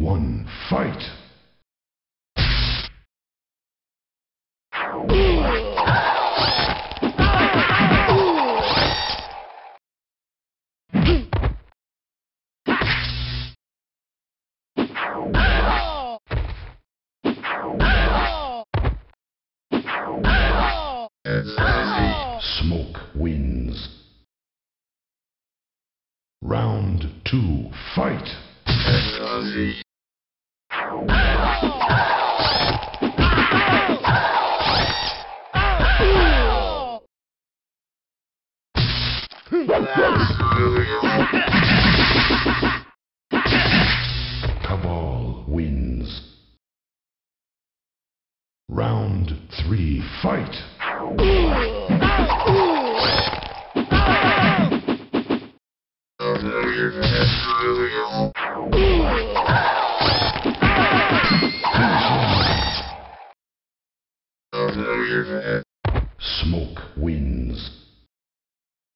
one, fight! Smoke wins. Round two, fight! Cabal wins. Round three, fight! Smoke wins.